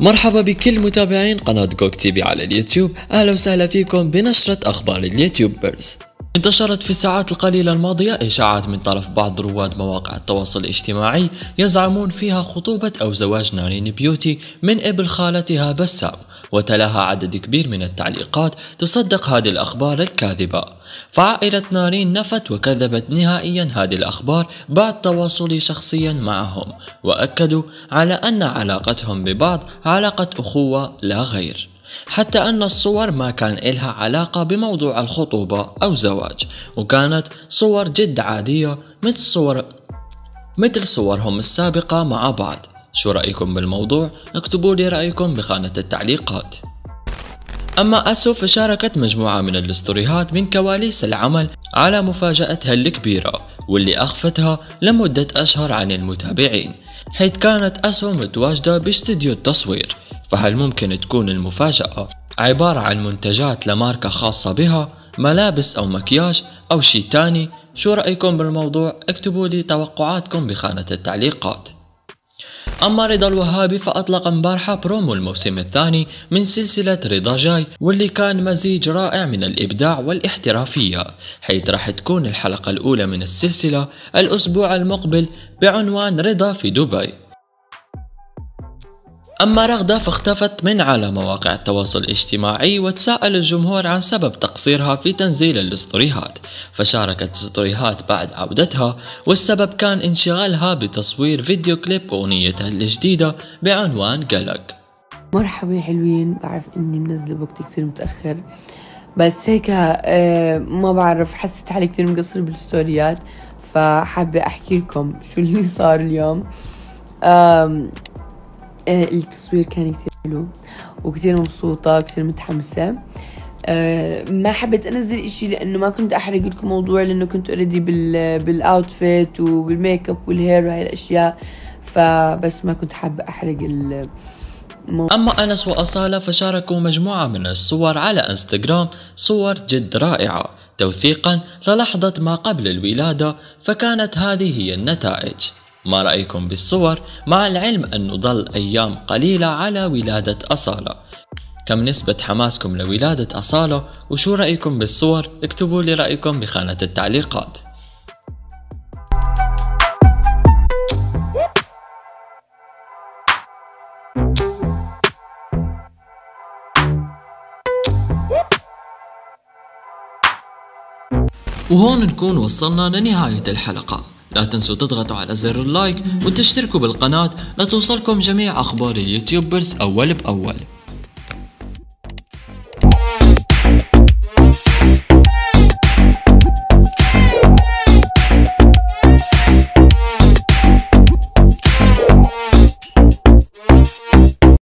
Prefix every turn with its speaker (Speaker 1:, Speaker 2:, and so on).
Speaker 1: مرحبا بكل متابعين قناة جوك تي في على اليوتيوب. أهلا وسهلا فيكم بنشرة أخبار ال YouTubers. انتشرت في الساعات القليلة الماضية إشاعات من طرف بعض رواد مواقع التواصل الاجتماعي يزعمون فيها خطوبة أو زواج نارين بيوتي من ابن خالتها بسام وتلاها عدد كبير من التعليقات تصدق هذه الأخبار الكاذبة. فعائلة نارين نفت وكذبت نهائيا هذه الأخبار بعد تواصلي شخصيا معهم وأكدوا على أن علاقتهم ببعض علاقة أخوة لا غير. حتى أن الصور ما كان إلها علاقة بموضوع الخطوبة أو زواج وكانت صور جد عادية مثل صور مثل صورهم السابقة مع بعض. شو رأيكم بالموضوع؟ اكتبوا لي رأيكم بخانة التعليقات. أما أسو فشاركت مجموعة من الاستوريهات من كواليس العمل على مفاجأتها الكبيرة واللي أخفتها لمدة أشهر عن المتابعين حيث كانت أسو متواجدة باستديو التصوير. فهل ممكن تكون المفاجأة عبارة عن منتجات لماركة خاصة بها ملابس أو مكياج أو شي تاني؟ شو رأيكم بالموضوع؟ اكتبوا لي توقعاتكم بخانة التعليقات. أما رضا الوهابي فأطلق امبارحة برومو الموسم الثاني من سلسلة رضا جاي واللي كان مزيج رائع من الإبداع والاحترافية حيث راح تكون الحلقة الأولى من السلسلة الأسبوع المقبل بعنوان رضا في دبي. أما رغدة فاختفت من على مواقع التواصل الاجتماعي وتساءل الجمهور عن سبب تقصيرها في تنزيل الاستوريهات فشاركت ستوريهات بعد عودتها والسبب كان انشغالها بتصوير فيديو كليب أغنيتها الجديدة بعنوان قلق.
Speaker 2: مرحبا يا حلوين بعرف إني منزلة بوقت كتير متأخر بس هيك آه، ما بعرف حسيت حالي كتير مقصر بالستوريات فحابة أحكي لكم شو اللي صار اليوم. التصوير كان كتير حلو وكتير مبسوطة كتير متحمسة. آه، ما حبيت أنزل إشي لأنه ما كنت أحرق لكم موضوع لأنه كنت already بال outfit وبال makeup وال hair وهاي الأشياء. فبس ما كنت حابة أحرق ال
Speaker 1: أما أنس وأصالة فشاركوا مجموعة من الصور على إنستغرام صور جد رائعة. توثيقا للحظة ما قبل الولادة فكانت هذه هي النتائج. ما رأيكم بالصور؟ مع العلم أنه ظل أيام قليلة على ولادة أصالة. كم نسبة حماسكم لولادة أصالة؟ وشو رأيكم بالصور؟ اكتبوا لي رأيكم بخانة التعليقات. وهون نكون وصلنا لنهاية الحلقة. لا تنسوا تضغطوا على زر ال like وتشتركوا بالقناة لتوصلكم جميع أخبار ال YouTubers أول بأول.